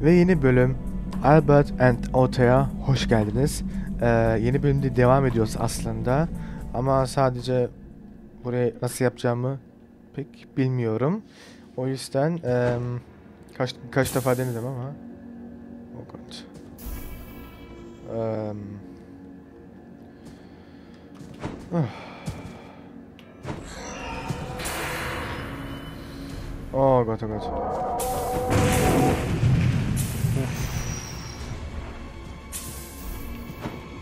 Ve yeni bölüm Albert and Ota'ya hoş geldiniz. Ee, yeni bölümde devam ediyoruz aslında. Ama sadece burayı nasıl yapacağımı pek bilmiyorum. O yüzden eee, kaç kaç defa denedim ama. Oh God. Eee, ah. Oh Gott, oh Gott.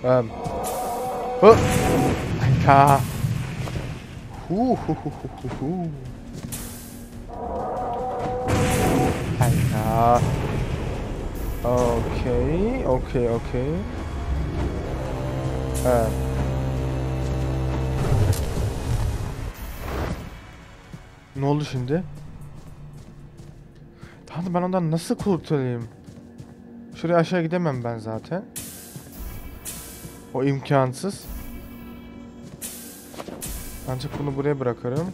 Ähm. Oh. Alter. Huh, huh, huh, huh, huh, huh. Alter. Okay, okay, okay. Ähm. Ne oldu şimdi? Tanrım ben ondan nasıl kurtulayım? Şuraya aşağı gidemem ben zaten. O imkansız. Ancak bunu buraya bırakırım.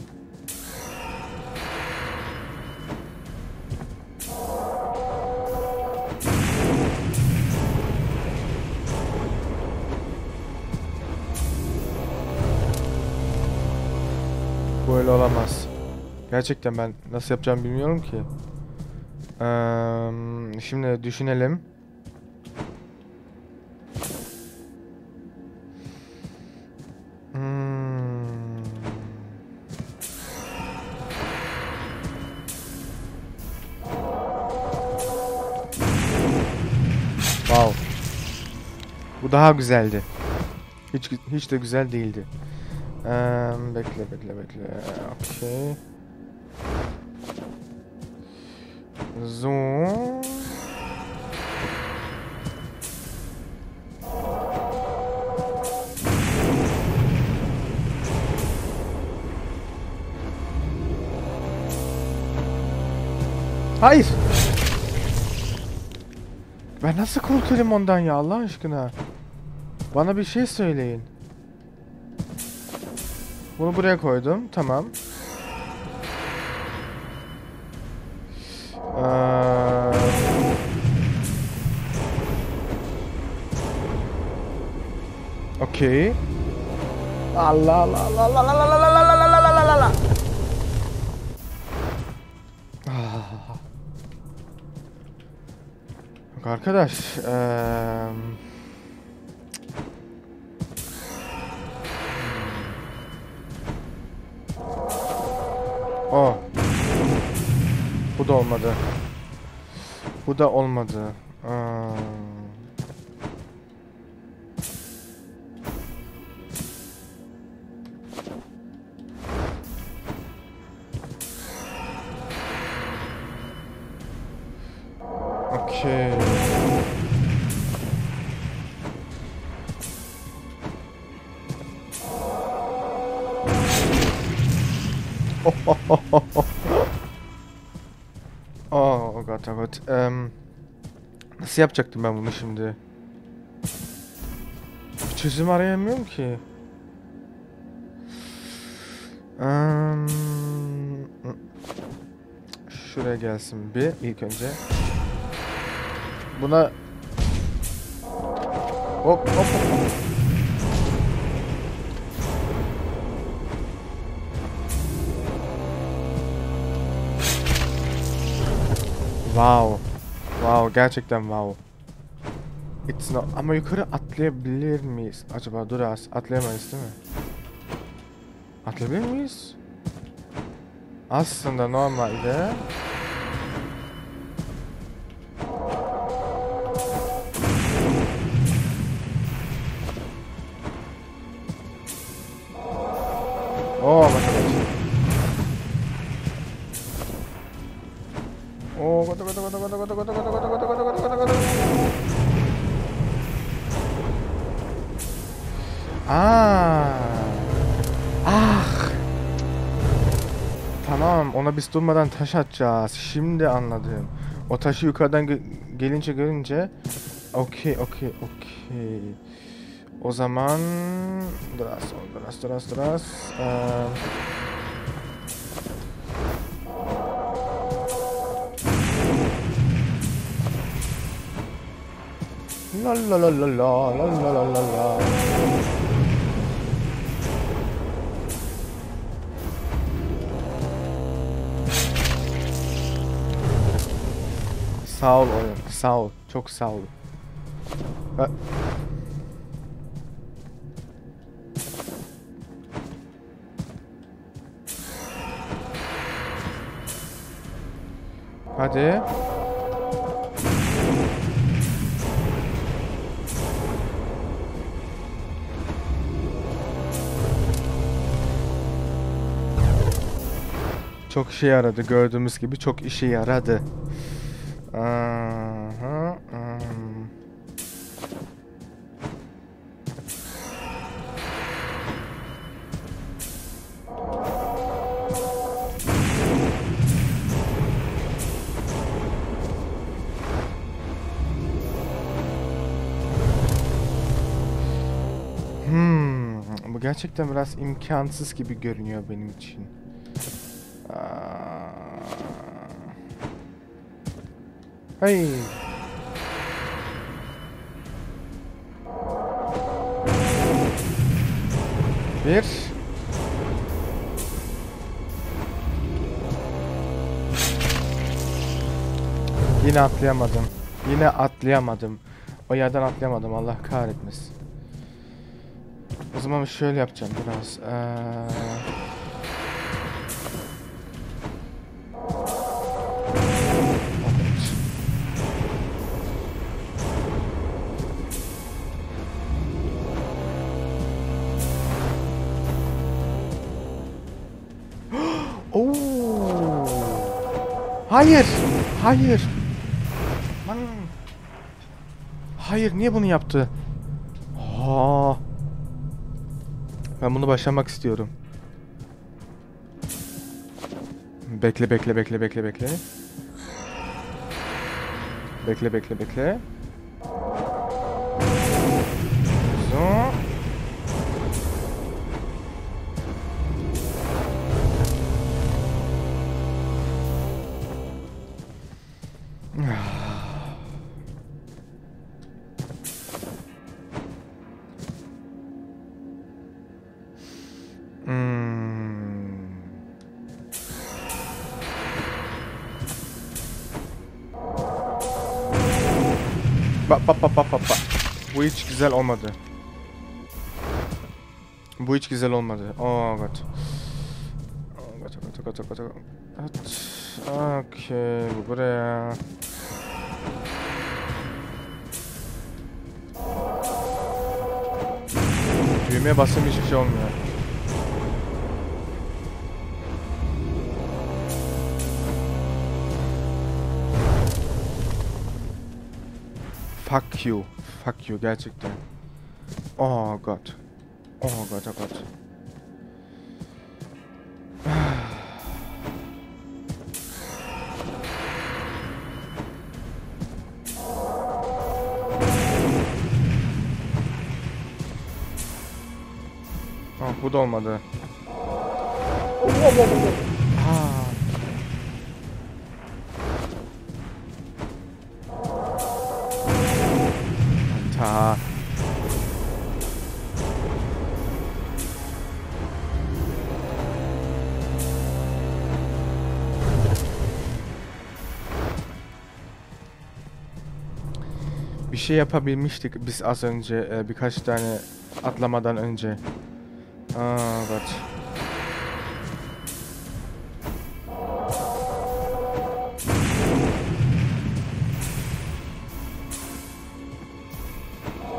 Böyle olamaz. Gerçekten ben nasıl yapacağımı bilmiyorum ki. Eee, şimdi düşünelim. Daha güzeldi. Hiç hiç de güzel değildi. Eee, bekle bekle bekle. Okay. So. Hayır. Ben nasıl kurtulayım ondan ya Allah aşkına? Bana bir şey söyleyin. Bunu buraya koydum. Tamam. Eee, Okey. Allah Allah Allah Allah Allah Allah Allah Allah Allah Allah. Ah. Yok arkadaş. eee, Oh. Bu da olmadı. Bu da olmadı. Aa. Okey. Oh, oh Gott, oh Gott. Ähm, nasıl yapacaktım ben bunu şimdi? Bir çözüm arayamıyorum ki. Ehm, şuraya gelsin bir ilk önce. Buna hop hop hop. Wow. Wow gerçekten wow. It's not... Ama yukarı atlayabilir miyiz? Acaba dur az. Atlayamayız değil mi? Atlayabilir miyiz? Aslında normalde... Oo bak bak. Oo gota gota gota gota gota gota gota gota gota gota gota gota gota. Aa. Ah. Tamam ona biz durmadan taş atacağız. Şimdi anladım. O taşı yukarıdan ge- gelince görünce okey okey okey. O zaman biraz biraz biraz biraz. Eee La la la la la la la la la la. Sağ ol oyun. Sağ ol. Çok sağ ol. Ha- Hadi. Çok işe yaradı. Gördüğümüz gibi çok işe yaradı. Aha. Hmm, bu gerçekten biraz imkansız gibi görünüyor benim için. Hey. Bir. Yine atlayamadım. Yine atlayamadım. O yerden atlayamadım. Allah kahretmesin. O zaman şöyle yapacağım biraz. Ee... Hayır. Hayır. Lan. Hayır, niye bunu yaptı? Aa. Ben bunu başlamak istiyorum. Bekle, bekle, bekle, bekle, bekle. Bekle, bekle, bekle. Bak bak bak bak bak. Bu hiç güzel olmadı. Bu hiç güzel olmadı. Oh god. Oh god, oh god, oh god, god. Evet. Okey, bu buraya. Düğmeye bassam hiçbir şey olmuyor. Fuck you. Fuck you gerçekten. Oh god. Oh god, oh god. Ah bu da olmadı. Şey yapabilmiştik biz az önce e, birkaç tane atlamadan önce. Aa, evet.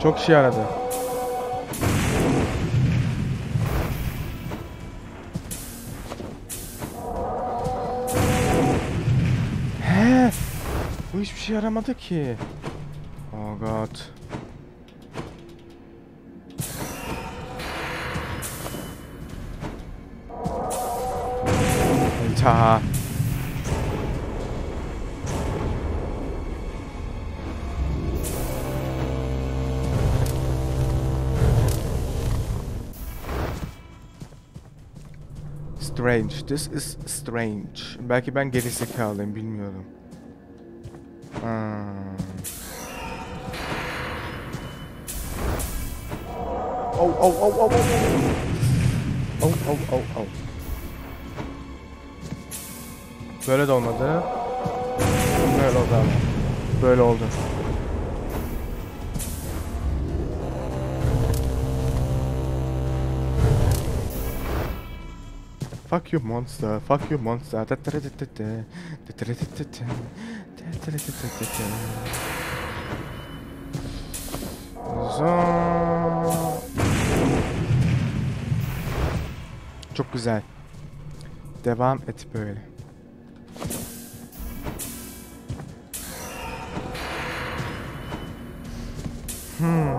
Çok şey aradı. He, bu hiçbir şey yaramadı ki. Gott. Alter. Strange. This is strange. Belki ben geri zekalıyım bilmiyorum. Au au au au au. Au au au au. Böyle de olmadı. Böyle oldu ama. Böyle oldu. Fuck you monster, fuck you monster. Zo. Çok güzel. Devam et böyle. Hmm.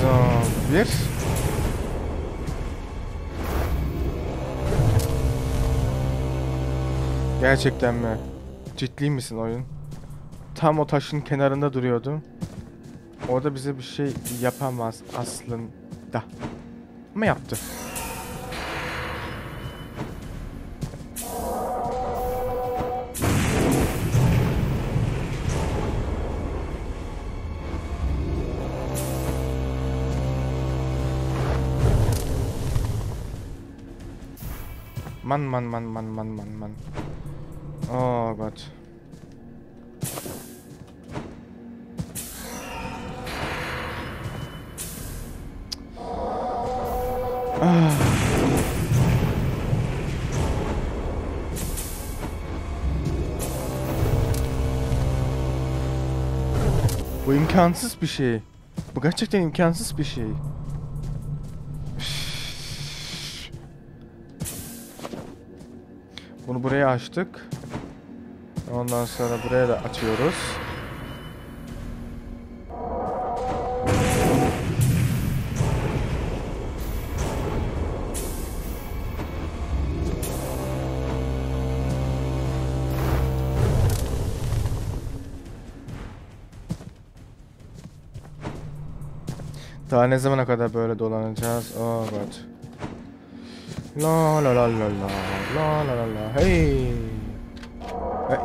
So, bir. Gerçekten mi? Ciddi misin oyun? Tam o taşın kenarında duruyordu. Orada bize bir şey yapamaz aslında. Men. Mann, Mann, Mann, Mann, Mann, Mann, Mann. Oh Gott. İmkansız bir şey. Bu gerçekten imkansız bir şey. Bunu buraya açtık. Ondan sonra buraya da atıyoruz. Daha ne zamana kadar böyle dolanacağız? Oh god. La la la la la la la la la hey. hey.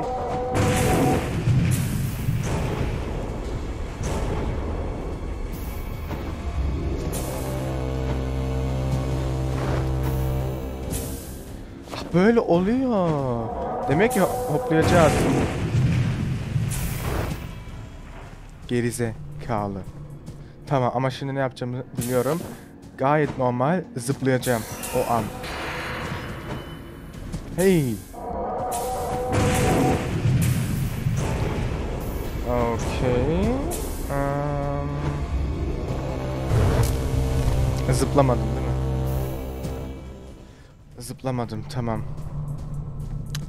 Ah böyle oluyor. Demek ki hoplayacağız. Gerize kalı. Tamam ama şimdi ne yapacağımı biliyorum. Gayet normal zıplayacağım o an. Hey. Okay. Um, zıplamadım değil mi? Zıplamadım tamam.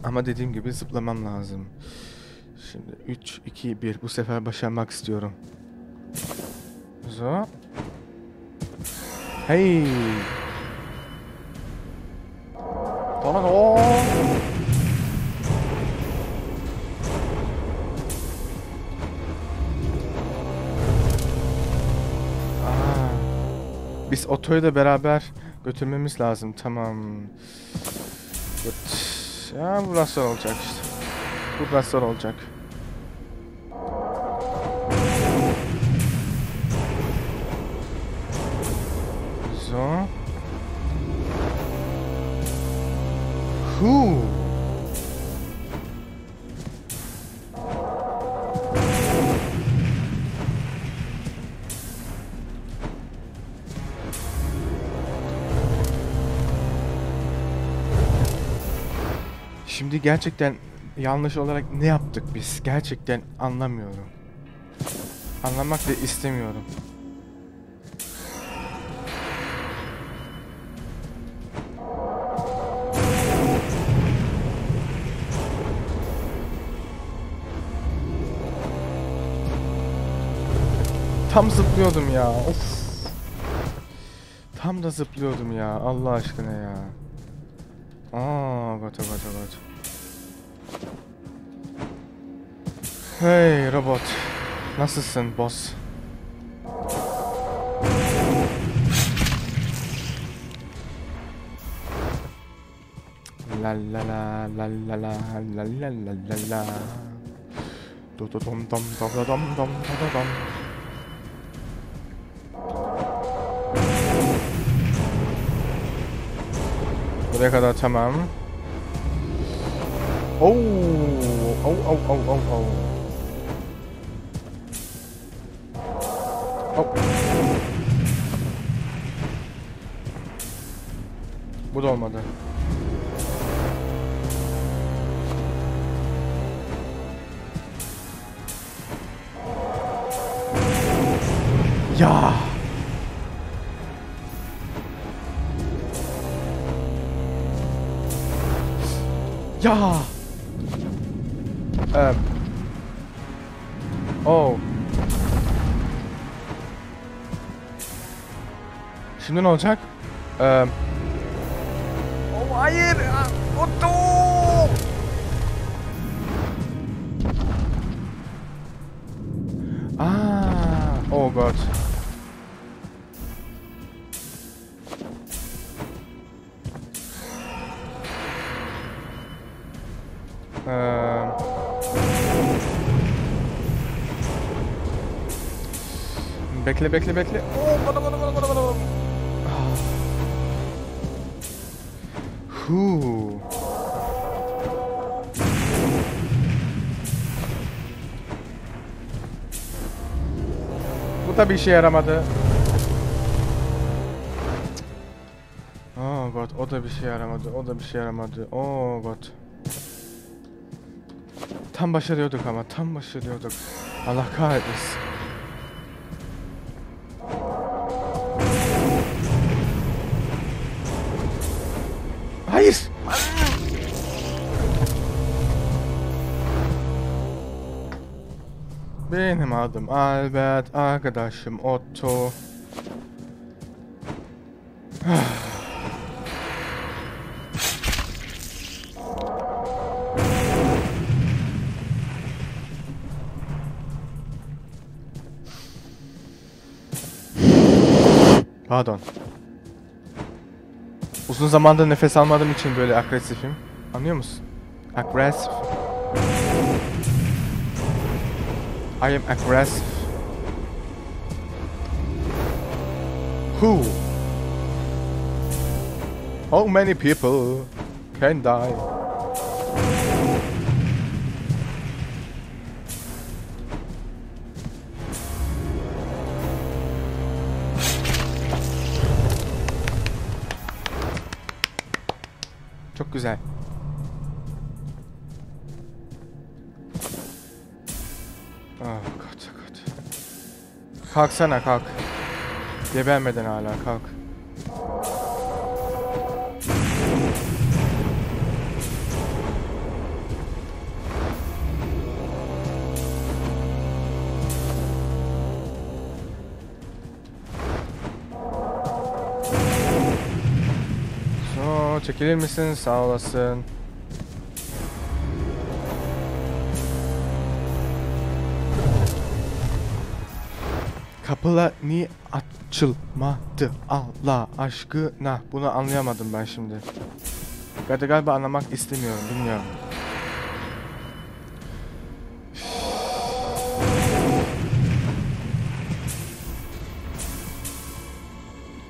Ama dediğim gibi zıplamam lazım. Şimdi 3, 2, 1 bu sefer başarmak istiyorum. So. Hey. Dolan o. Biz otoyu da beraber götürmemiz lazım. Tamam. Gut. Ya bu nasıl olacak işte. Bu nasıl olacak. Şimdi gerçekten yanlış olarak ne yaptık biz? Gerçekten anlamıyorum. Anlamak da istemiyorum. Tam zıplıyordum ya. Of. Tam da zıplıyordum ya. Allah aşkına ya. Aa, gata gata gata. Hej, robot. Nasystent, boss. La la la la la la la la la la la. Do do dom dom dom dom dom dom dom dom. 내가 다 참함. Oh, oh, oh, oh, oh. Oh. Bu da olmadı. Ya. Ya. Um. Oh. Şimdi ne olacak? Um. Oh hayır. Otto. Ah. Oh god. Bekle bekle bekle. Oh, bana bana bana bana bana. Huu. Bu da bir işe yaramadı. Oh god, o da bir şey yaramadı. O da bir şey yaramadı. Oh god. Tam başarıyorduk ama tam başarıyorduk. Allah kahretmesin. Hayır. Benim adım Albert, arkadaşım Otto. Pardon. Uzun zamandır nefes almadığım için böyle agresifim. Anlıyor musun? Aggressive. I am aggressive. Who? How many people can die? Çok güzel. Ah kat kat. Kalksana kalk. Gebermeden hala kalk. Çekilir misin? Sağ olasın. Kapılar niye açılmadı? Allah aşkına. Bunu anlayamadım ben şimdi. Ya galiba anlamak istemiyorum. Bilmiyorum.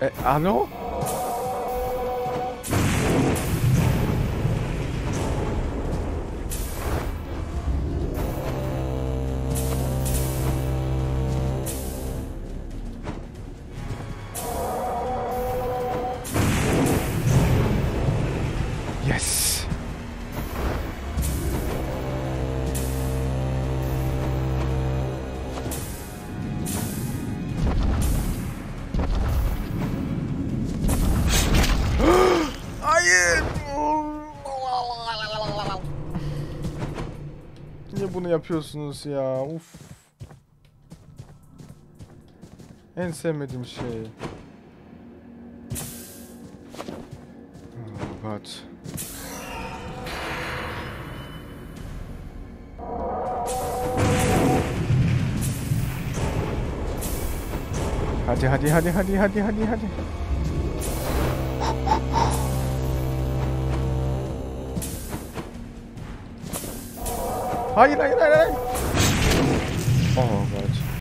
E, alo? Bunu yapıyorsunuz ya? Uf. En sevmediğim şey. Oh God. Hadi hadi hadi hadi hadi hadi hadi. Hayır hayır hayır hayır. Oh God.